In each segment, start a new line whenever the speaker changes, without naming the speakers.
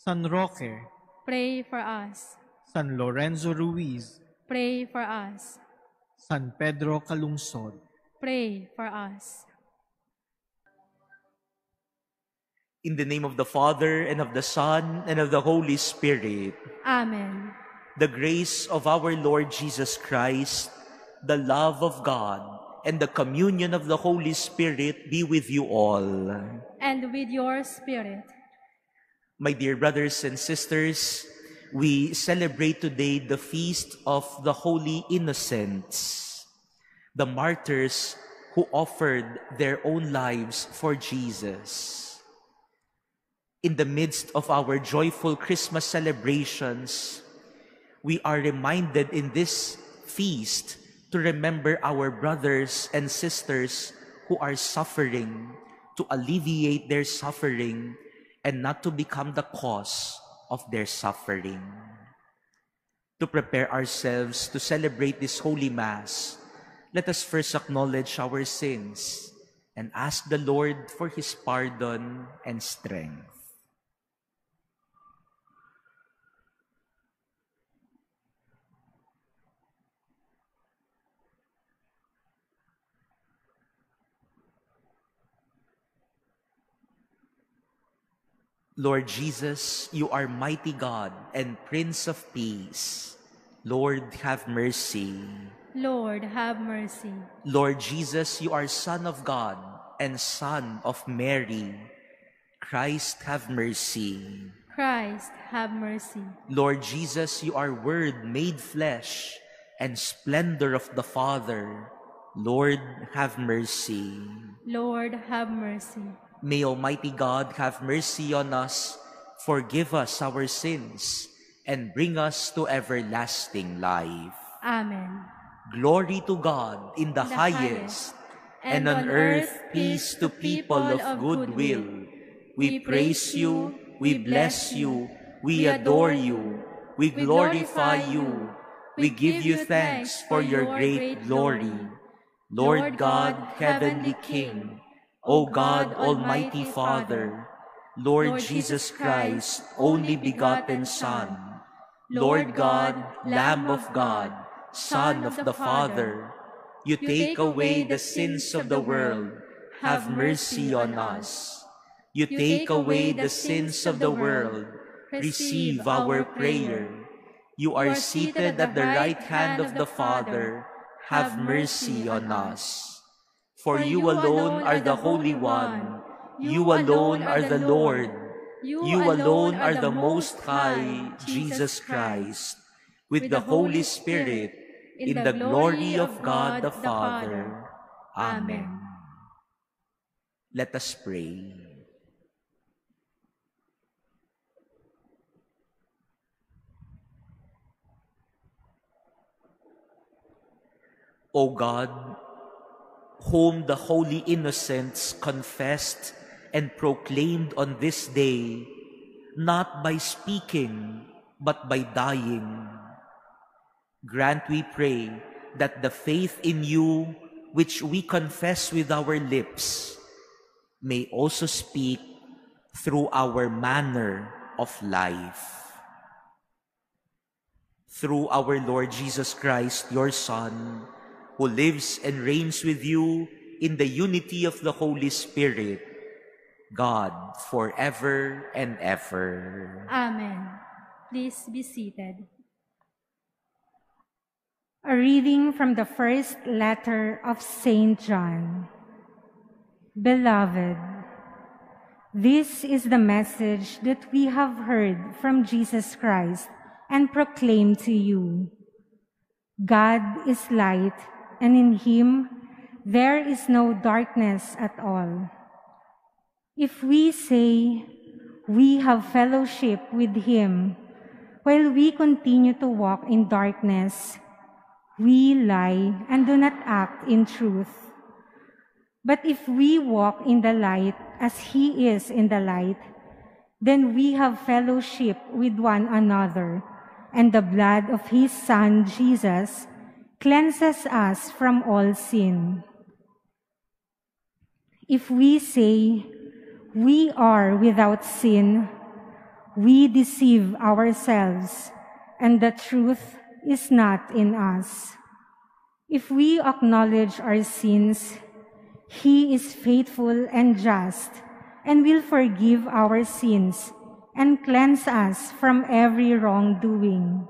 San Roque,
Pray for us.
San Lorenzo Ruiz,
Pray for us.
San Pedro Calungsod,
Pray for us.
In the name of the Father, and of the Son, and of the Holy Spirit,
Amen.
the grace of our Lord Jesus Christ, the love of God, and the communion of the Holy Spirit be with you all.
And with your spirit.
My dear brothers and sisters, we celebrate today the feast of the Holy Innocents, the martyrs who offered their own lives for Jesus. In the midst of our joyful Christmas celebrations, we are reminded in this feast to remember our brothers and sisters who are suffering, to alleviate their suffering, and not to become the cause of their suffering. To prepare ourselves to celebrate this Holy Mass, let us first acknowledge our sins and ask the Lord for His pardon and strength. Lord Jesus, you are mighty God and Prince of Peace. Lord, have mercy.
Lord, have mercy.
Lord Jesus, you are Son of God and Son of Mary. Christ, have mercy.
Christ, have mercy.
Lord Jesus, you are Word made flesh and splendor of the Father. Lord, have mercy.
Lord, have mercy.
May Almighty God have mercy on us, forgive us our sins, and bring us to everlasting life.
Amen.
Glory to God in the,
the
highest, and on earth peace to people of good will. We praise you, we bless you, we adore you, we glorify you, we give you thanks for your great glory. Lord God, heavenly King, O God, Almighty Father, Lord Jesus Christ, only begotten Son, Lord God, Lamb of God, Son of the Father, you take away the sins of the world, have mercy on us. You take away the sins of the world, receive our prayer. You are seated at the right hand of the Father, have mercy on us. For you alone are the Holy One, you alone are the Lord, you alone are the Most High, Jesus Christ, with the Holy Spirit, in the glory of God the Father. Amen. Let us pray. O God, whom the holy innocents confessed and proclaimed on this day, not by speaking, but by dying. Grant, we pray, that the faith in you, which we confess with our lips, may also speak through our manner of life. Through our Lord Jesus Christ, your Son, who lives and reigns with you in the unity of the Holy Spirit, God, forever and ever.
Amen. Please be seated.
A reading from the first letter of St. John. Beloved, this is the message that we have heard from Jesus Christ and proclaim to you. God is light, and in him there is no darkness at all. If we say we have fellowship with him while we continue to walk in darkness, we lie and do not act in truth. But if we walk in the light as he is in the light, then we have fellowship with one another, and the blood of his Son, Jesus, cleanses us from all sin. If we say we are without sin, we deceive ourselves, and the truth is not in us. If we acknowledge our sins, he is faithful and just and will forgive our sins and cleanse us from every wrongdoing.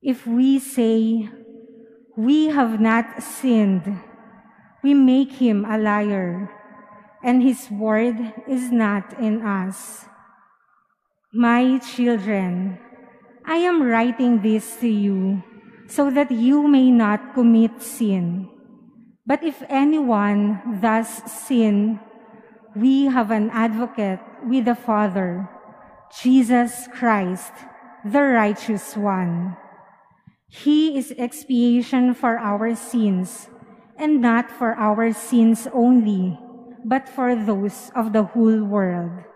If we say, we have not sinned, we make him a liar, and his word is not in us. My children, I am writing this to you so that you may not commit sin. But if anyone does sin, we have an advocate with the Father, Jesus Christ, the righteous one. He is expiation for our sins, and not for our sins only, but for those of the whole world.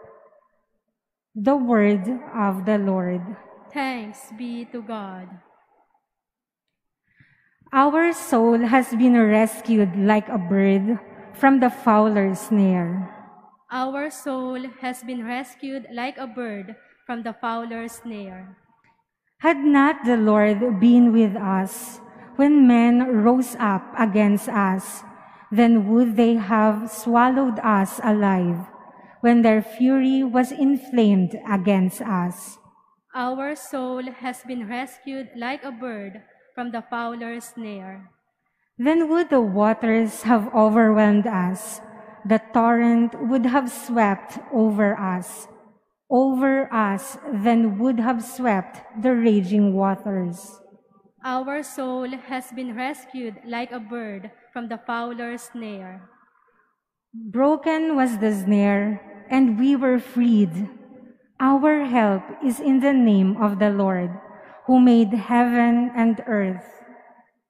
The word of the Lord.
Thanks be to God.
Our soul has been rescued like a bird from the fowler's snare.
Our soul has been rescued like a bird from the fowler's snare.
Had not the Lord been with us when men rose up against us, then would they have swallowed us alive when their fury was inflamed against us.
Our soul has been rescued like a bird from the fowler's snare.
Then would the waters have overwhelmed us, the torrent would have swept over us. Over us than would have swept the raging waters.
Our soul has been rescued like a bird from the fowler's snare.
Broken was the snare, and we were freed. Our help is in the name of the Lord, who made heaven and earth.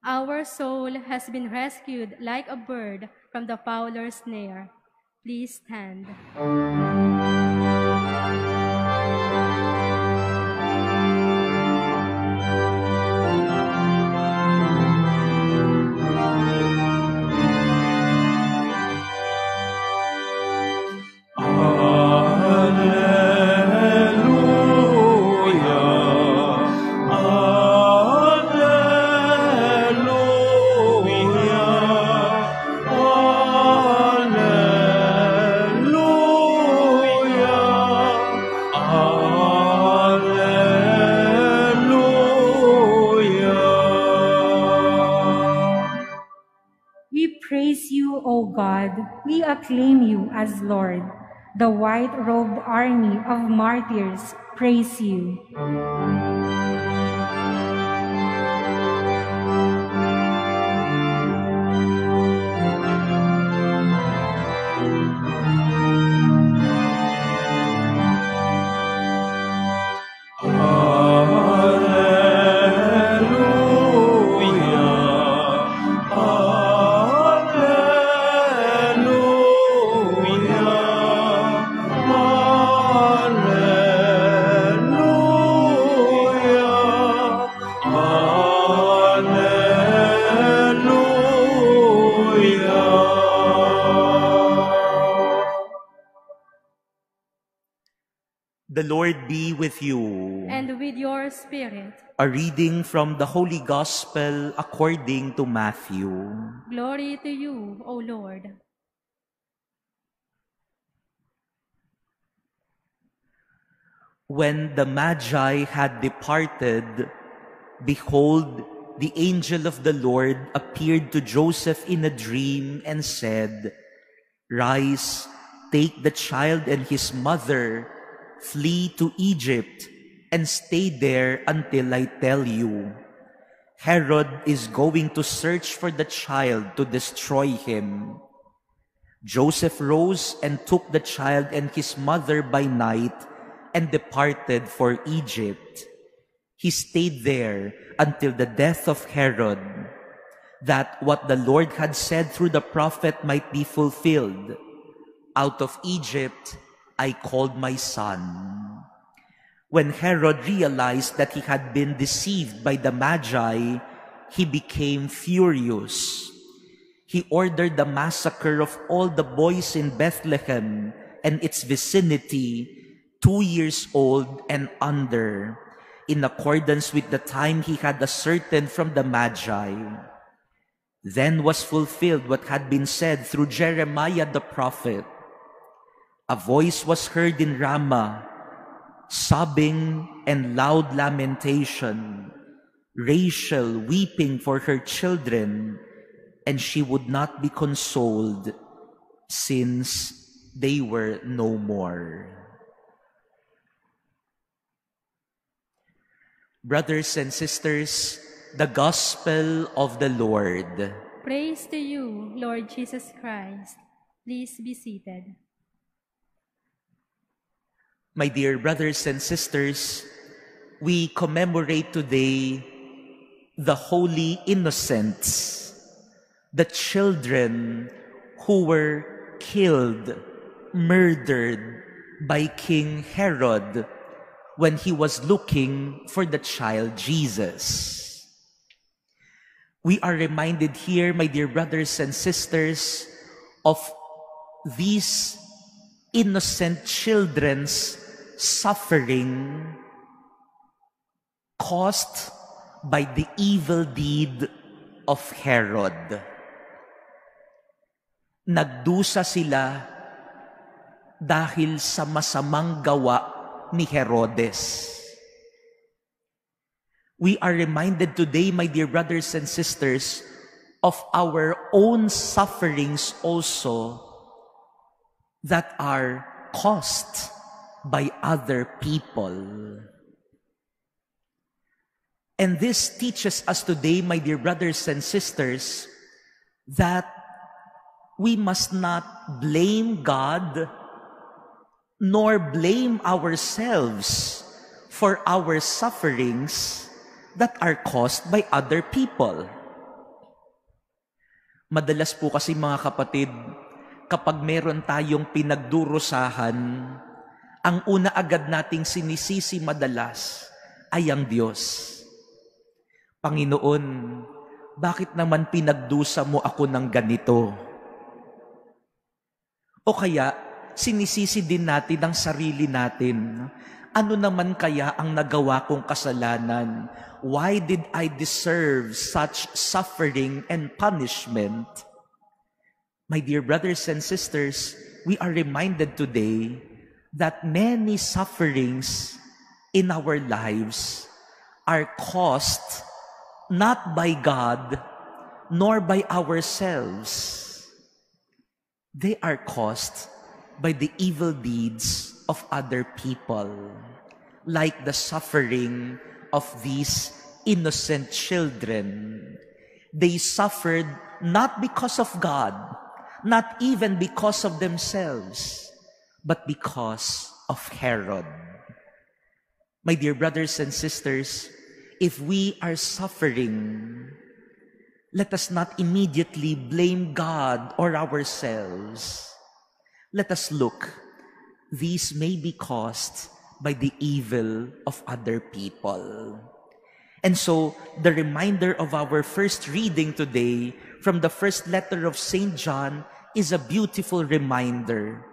Our soul has been rescued like a bird from the fowler's snare. Please stand.
God, we acclaim you as Lord. The white-robed army of martyrs praise you.
Lord be with you.
And with your spirit.
A reading from the Holy Gospel according to Matthew.
Glory to you, O Lord.
When the Magi had departed, behold, the angel of the Lord appeared to Joseph in a dream and said, Rise, take the child and his mother, flee to Egypt, and stay there until I tell you. Herod is going to search for the child to destroy him. Joseph rose and took the child and his mother by night and departed for Egypt. He stayed there until the death of Herod, that what the Lord had said through the prophet might be fulfilled. Out of Egypt I called my son. When Herod realized that he had been deceived by the Magi, he became furious. He ordered the massacre of all the boys in Bethlehem and its vicinity, two years old and under, in accordance with the time he had ascertained from the Magi. Then was fulfilled what had been said through Jeremiah the prophet. A voice was heard in Ramah, sobbing and loud lamentation, Rachel weeping for her children, and she would not be consoled since they were no more. Brothers and sisters, the Gospel of the Lord.
Praise to you, Lord Jesus Christ. Please be seated.
My dear brothers and sisters, we commemorate today the holy innocents, the children who were killed, murdered by King Herod when he was looking for the child Jesus. We are reminded here, my dear brothers and sisters, of these innocent children's suffering caused by the evil deed of Herod. Nagdusa sila dahil sa masamang gawa ni Herodes. We are reminded today, my dear brothers and sisters, of our own sufferings also that are caused by other people. And this teaches us today, my dear brothers and sisters, that we must not blame God nor blame ourselves for our sufferings that are caused by other people. Madalas po kasi mga kapatid, kapag meron tayong pinagdurusahan, ang una agad nating sinisisi madalas ay ang Diyos. Panginoon, bakit naman pinagdusa mo ako ng ganito? O kaya, sinisisi din natin ang sarili natin. Ano naman kaya ang nagawa kong kasalanan? Why did I deserve such suffering and punishment? My dear brothers and sisters, we are reminded today that many sufferings in our lives are caused not by God nor by ourselves. they are caused by the evil deeds of other people, like the suffering of these innocent children. They suffered not because of God, not even because of themselves, but because of Herod. My dear brothers and sisters, if we are suffering, let us not immediately blame God or ourselves. Let us look. These may be caused by the evil of other people. And so, the reminder of our first reading today from the first letter of St. John is a beautiful reminder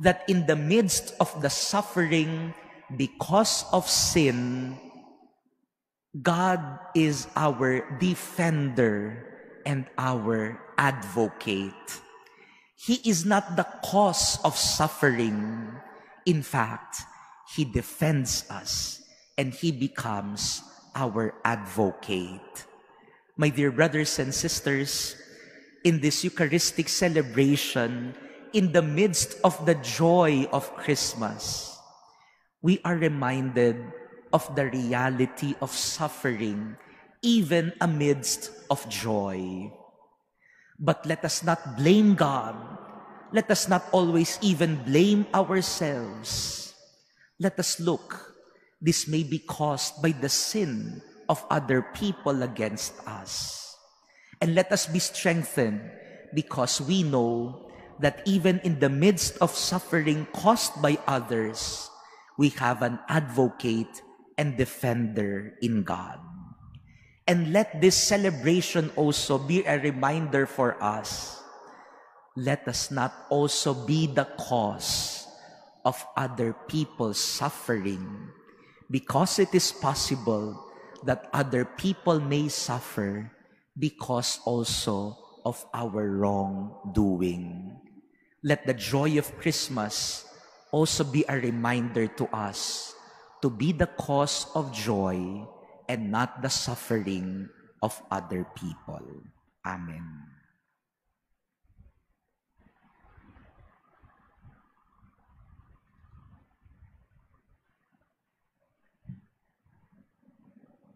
that in the midst of the suffering because of sin, God is our defender and our advocate. He is not the cause of suffering. In fact, He defends us and He becomes our advocate. My dear brothers and sisters, in this Eucharistic celebration, in the midst of the joy of Christmas, we are reminded of the reality of suffering even amidst of joy. But let us not blame God. Let us not always even blame ourselves. Let us look. This may be caused by the sin of other people against us. And let us be strengthened because we know that even in the midst of suffering caused by others, we have an advocate and defender in God. And let this celebration also be a reminder for us. Let us not also be the cause of other people's suffering because it is possible that other people may suffer because also of our wrongdoing. Let the joy of Christmas also be a reminder to us to be the cause of joy and not the suffering of other people. Amen.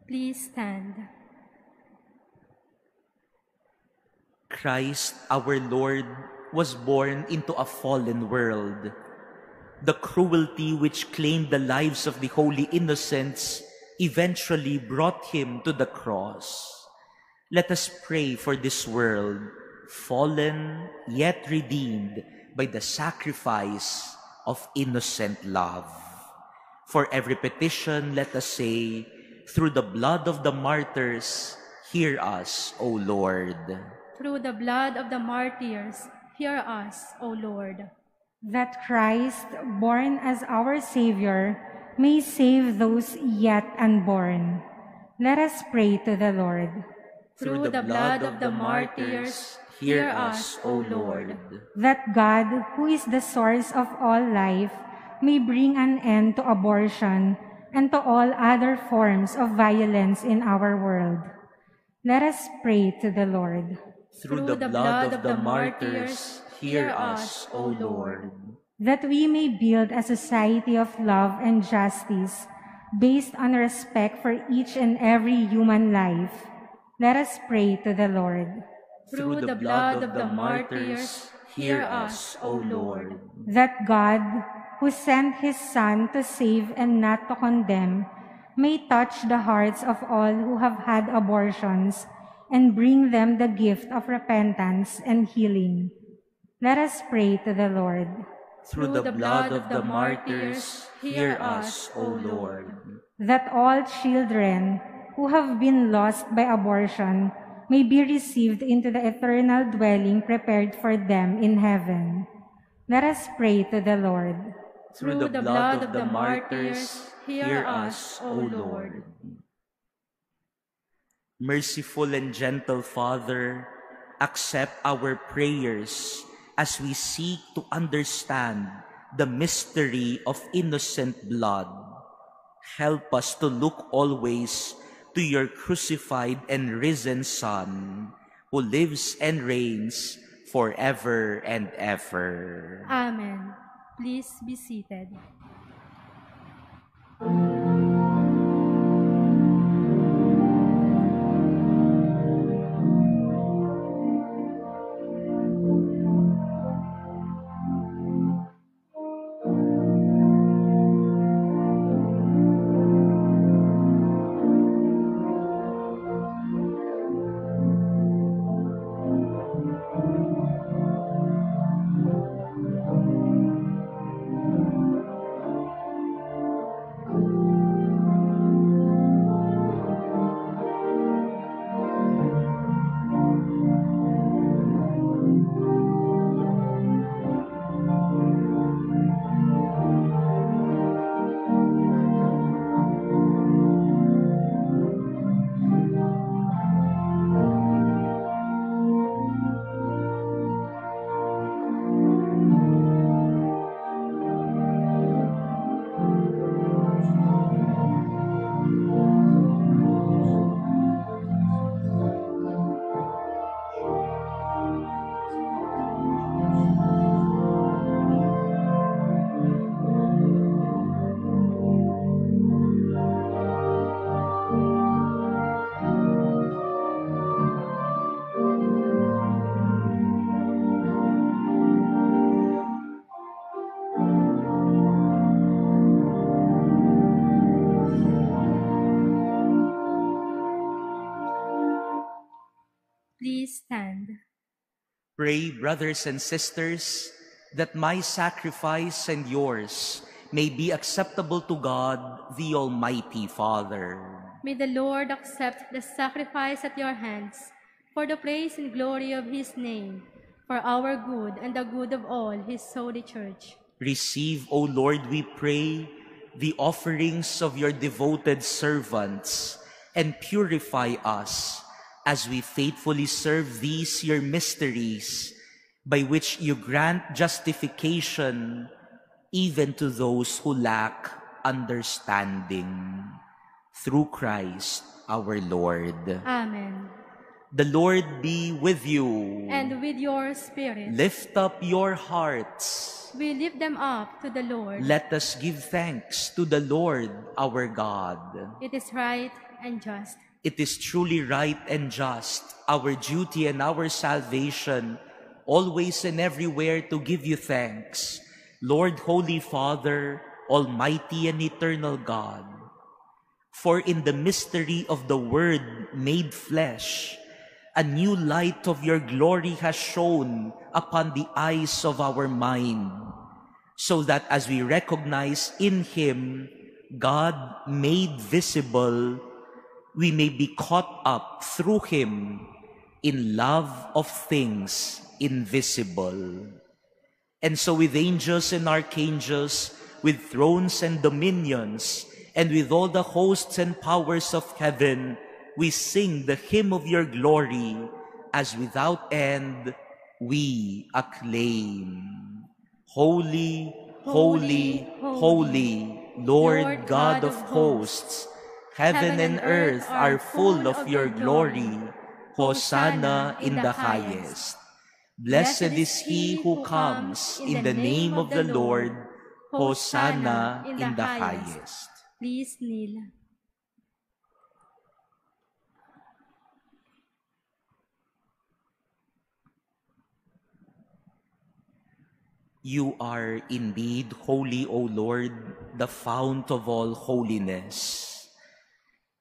Please stand.
Christ our Lord was born into a fallen world the cruelty which claimed the lives of the holy innocents eventually brought him to the cross. Let us pray for this world, fallen yet redeemed by the sacrifice of innocent love. For every petition, let us say, through the blood of the martyrs, hear us, O Lord.
Through the blood of the martyrs, hear us, O Lord
that Christ, born as our Savior, may save those yet unborn. Let us pray to the Lord.
Through the blood of the martyrs, hear us, O Lord.
That God, who is the source of all life, may bring an end to abortion and to all other forms of violence in our world. Let us pray to the Lord.
Through the blood of the martyrs, Hear us, O Lord.
That we may build a society of love and justice based on respect for each and every human life. Let us pray to the Lord.
Through the blood of the martyrs, hear us, O Lord.
That God, who sent his Son to save and not to condemn, may touch the hearts of all who have had abortions and bring them the gift of repentance and healing. Let us pray to the Lord.
Through the blood of the martyrs, hear us, O Lord.
That all children who have been lost by abortion may be received into the eternal dwelling prepared for them in heaven. Let us pray to the Lord.
Through the blood of the martyrs, hear us, O Lord.
Merciful and gentle Father, accept our prayers as we seek to understand the mystery of innocent blood. Help us to look always to your crucified and risen Son, who lives and reigns forever and ever.
Amen. Please be seated.
Pray, brothers and sisters, that my sacrifice and yours may be acceptable to God, the Almighty Father.
May the Lord accept the sacrifice at your hands for the praise and glory of his name, for our good and the good of all his holy church.
Receive, O Lord, we pray, the offerings of your devoted servants, and purify us as we faithfully serve these your mysteries, by which you grant justification even to those who lack understanding. Through Christ our Lord.
Amen.
The Lord be with you.
And with your spirit,
Lift up your hearts.
we lift them up to the Lord.
Let us give thanks to the Lord our God.
It is right and just.
It is truly right and just, our duty and our salvation, always and everywhere to give you thanks, Lord, Holy Father, Almighty and Eternal God. For in the mystery of the Word made flesh, a new light of your glory has shone upon the eyes of our mind, so that as we recognize in Him God made visible, we may be caught up through Him in love of things invisible. And so with angels and archangels, with thrones and dominions, and with all the hosts and powers of heaven, we sing the hymn of your glory, as without end we acclaim. Holy, holy, holy, Lord God of hosts, heaven and earth are full of your glory. Hosanna in the highest. Blessed is he who comes in the name of the Lord. Hosanna in the highest.
Please kneel.
You are indeed holy, O Lord, the fount of all holiness.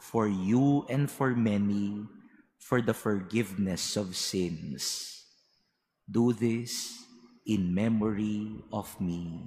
for you and for many for the forgiveness of sins. Do this in memory of me.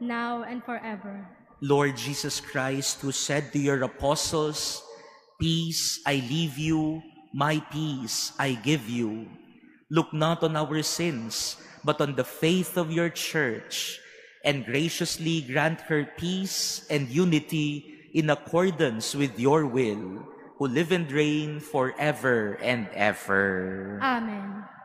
now and forever.
Lord Jesus Christ, who said to your apostles, Peace I leave you, my peace I give you. Look not on our sins, but on the faith of your church, and graciously grant her peace and unity in accordance with your will, who live and reign forever and ever.
Amen.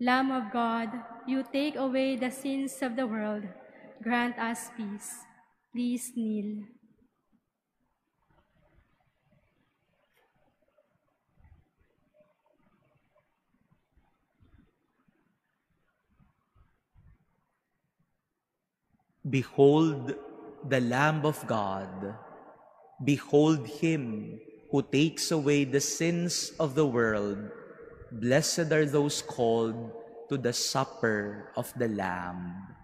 Lamb of God, you take away the sins of the world. Grant us peace. Please kneel.
Behold the Lamb of God. Behold him who takes away the sins of the world. Blessed are those called to the supper of the Lamb.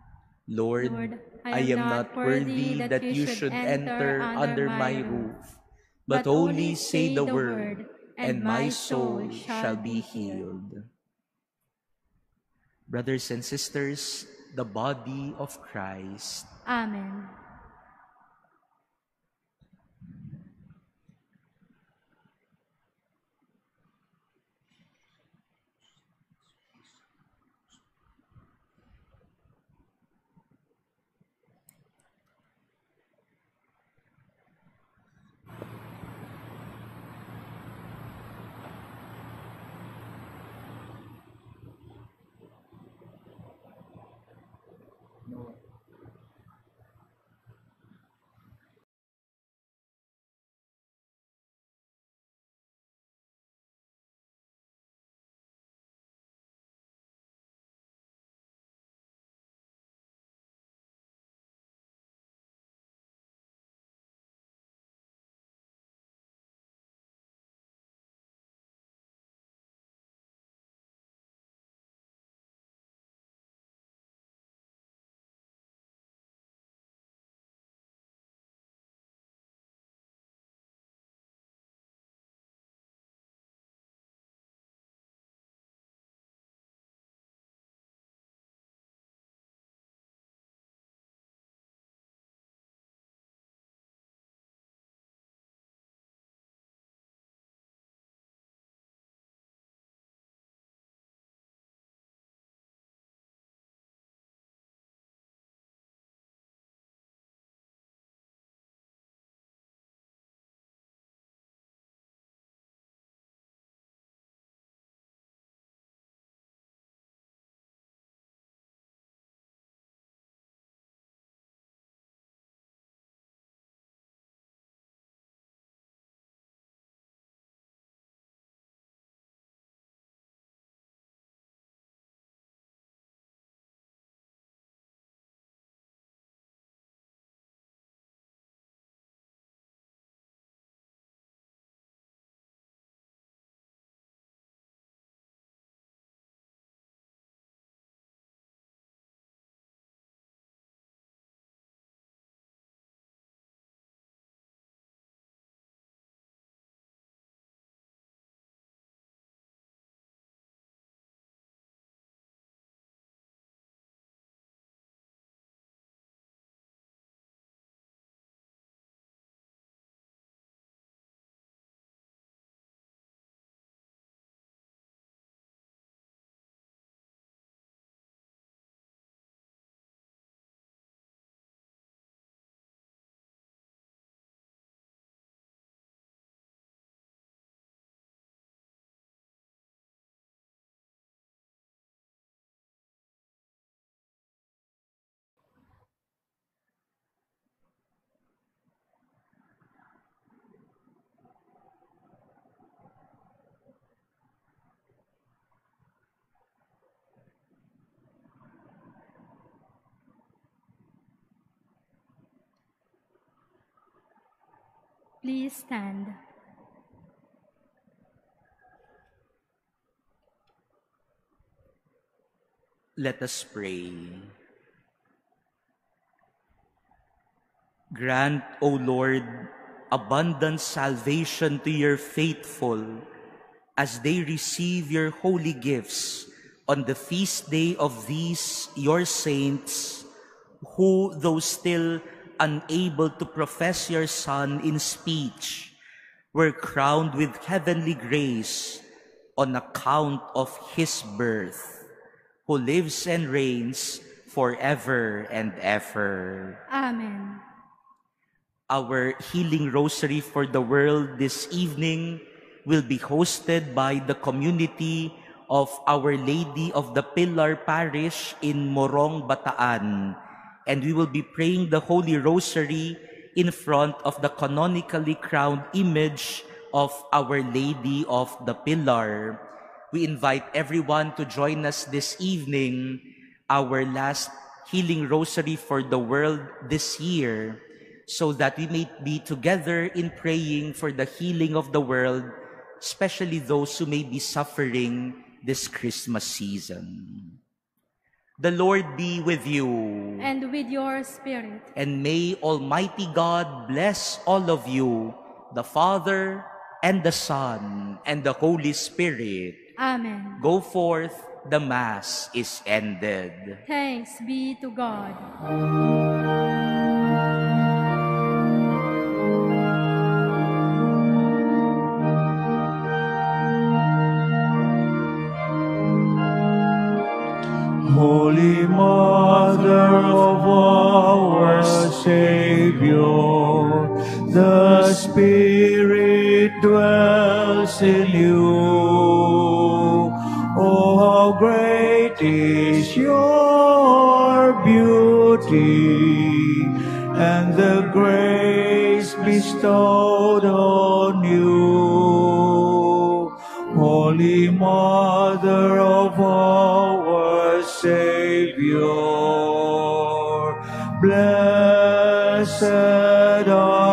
Lord,
Lord,
I am not worthy that you should enter under my roof, but only say the word, and my soul shall be healed. Brothers and sisters, the body of Christ.
Amen. Please stand.
Let us pray. Grant, O Lord, abundant salvation to your faithful as they receive your holy gifts on the feast day of these your saints who, though still unable to profess your Son in speech, were crowned with heavenly grace on account of his birth, who lives and reigns forever and ever.
Amen.
Our healing rosary for the world this evening will be hosted by the community of Our Lady of the Pillar Parish in Morong, Bataan. And we will be praying the Holy Rosary in front of the canonically crowned image of Our Lady of the Pillar. We invite everyone to join us this evening, our last healing rosary for the world this year, so that we may be together in praying for the healing of the world, especially those who may be suffering this Christmas season. The Lord be with you.
And with your spirit.
And may Almighty God bless all of you, the Father, and the Son, and the Holy Spirit.
Amen.
Go forth, the Mass is ended.
Thanks be to God.
Mother of our Savior, the Spirit dwells in you. Oh, how great is your beauty and the grace bestowed on you. Holy Mother of our Savior, blessed are